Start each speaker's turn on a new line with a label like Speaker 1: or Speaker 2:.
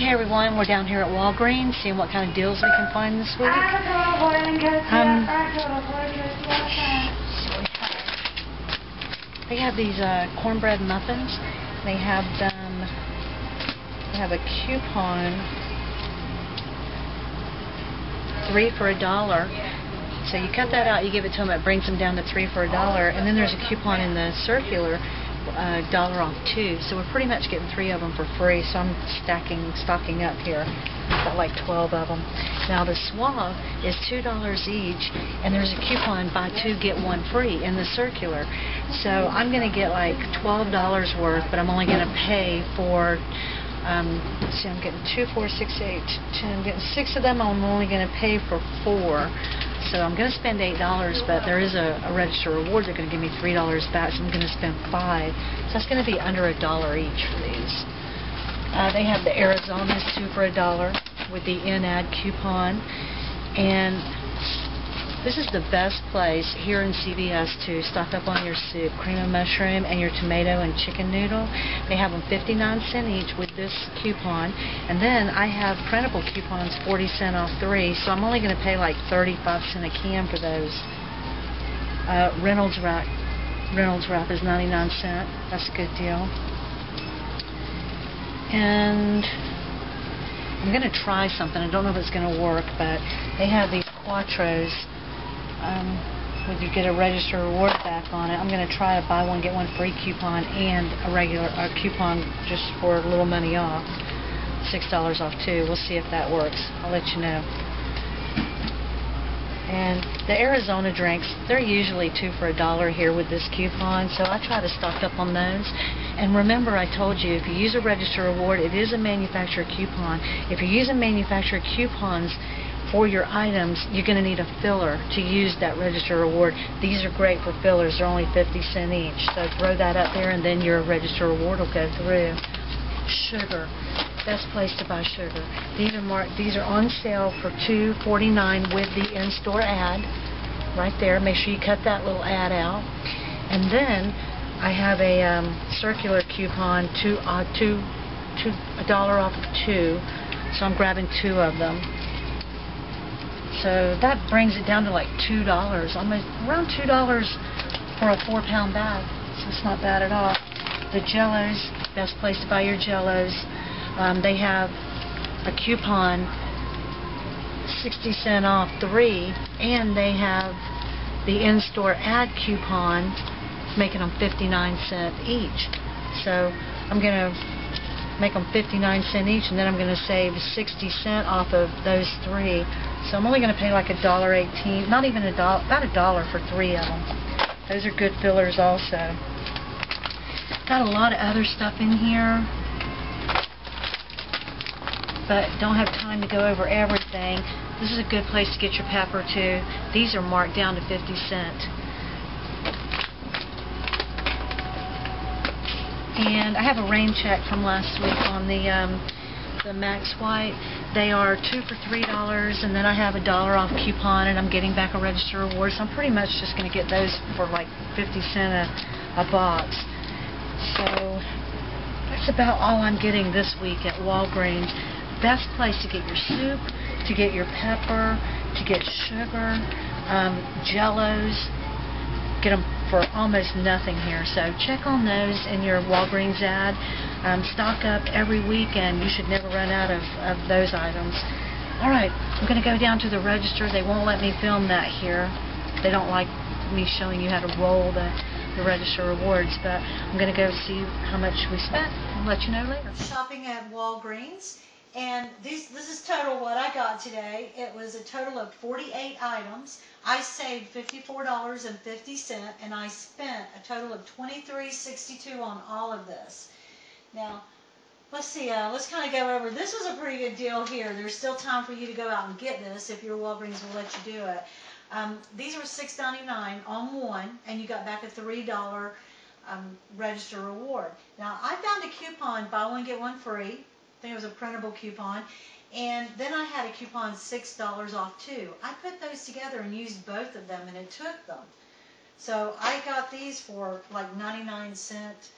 Speaker 1: Hey everyone, we're down here at Walgreens seeing what kind of deals we can find this week.
Speaker 2: Um,
Speaker 1: They have these uh, cornbread muffins. They have them. They have a coupon, three for a dollar. So you cut that out, you give it to them, it brings them down to three for a dollar. And then there's a coupon in the circular, uh, dollar off two. So we're pretty much getting three of them for free. So I'm stacking, stocking up here. Got like 12 of them. Now the Suave is two dollars each, and there's a coupon buy two get one free in the circular. So I'm going to get like $12 worth, but I'm only going to pay for um, see, I'm getting two, four, six, eight, ten. I'm getting six of them. I'm only going to pay for four. So I'm going to spend eight dollars, but there is a, a register reward. They're going to give me three dollars back, so I'm going to spend five. So that's going to be under a dollar each for these. Uh, they have the Arizona's two for a dollar with the in-ad coupon, and this is the best place here in CVS to stock up on your soup, cream of mushroom, and your tomato and chicken noodle. They have them 59 cent each with this coupon. And then I have printable coupons 40 cent off three, so I'm only going to pay like 35 cent a can for those. Uh, Reynolds Wrap, Reynolds Wrap is 99 cent. That's a good deal. And I'm going to try something. I don't know if it's going to work, but they have these Quattros um, when you get a register reward back on it. I'm going to try a buy one get one free coupon and a regular a coupon just for a little money off. Six dollars off too. We'll see if that works. I'll let you know. And the Arizona drinks, they're usually two for a dollar here with this coupon, so I try to stock up on those. And remember, I told you, if you use a register reward, it is a manufacturer coupon. If you're using manufacturer coupons, for your items, you're going to need a filler to use that register reward. These are great for fillers. They're only 50 cent each. So throw that up there and then your register reward will go through. Sugar. Best place to buy sugar. These are marked, these are on sale for $2.49 with the in-store ad. Right there. Make sure you cut that little ad out. And then I have a um, circular coupon, two, uh, two, two, a dollar off of two. So I'm grabbing two of them. So that brings it down to like $2, almost around $2 for a four pound bag. So it's not bad at all. The Jellos, best place to buy your Jellos. Um, they have a coupon, 60 cent off three, and they have the in-store ad coupon, making them 59 cent each. So I'm going to make them 59 cent each, and then I'm going to save 60 cent off of those three. So I'm only going to pay like a dollar eighteen, not even a dollar, about a dollar for three of them. Those are good fillers also. Got a lot of other stuff in here, but don't have time to go over everything. This is a good place to get your pepper too. These are marked down to 50 cent. And I have a rain check from last week on the um, the Max White. They are two for three dollars, and then I have a dollar off coupon, and I'm getting back a register reward. So I'm pretty much just going to get those for like 50 cent a, a box. So that's about all I'm getting this week at Walgreens. Best place to get your soup, to get your pepper, to get sugar, um, jellos. Get them for almost nothing here. So check on those in your Walgreens ad. Um, stock up every weekend. You should never run out of, of those items. All right, I'm going to go down to the register. They won't let me film that here. They don't like me showing you how to roll the, the register rewards, but I'm going to go see how much we spent. I'll let you know later. Shopping at Walgreens. And this, this is total what I got today. It was a total of 48 items. I saved $54.50 and I spent a total of $23.62 on all of this. Now, let's see, uh, let's kind of go over. This was a pretty good deal here. There's still time for you to go out and get this if your Walgreens will let you do it. Um, these were $6.99 on one, and you got back a $3 um, register reward. Now, I found a coupon, buy one, get one free. I think it was a printable coupon. And then I had a coupon $6 off too. I put those together and used both of them and it took them. So I got these for like 99 cent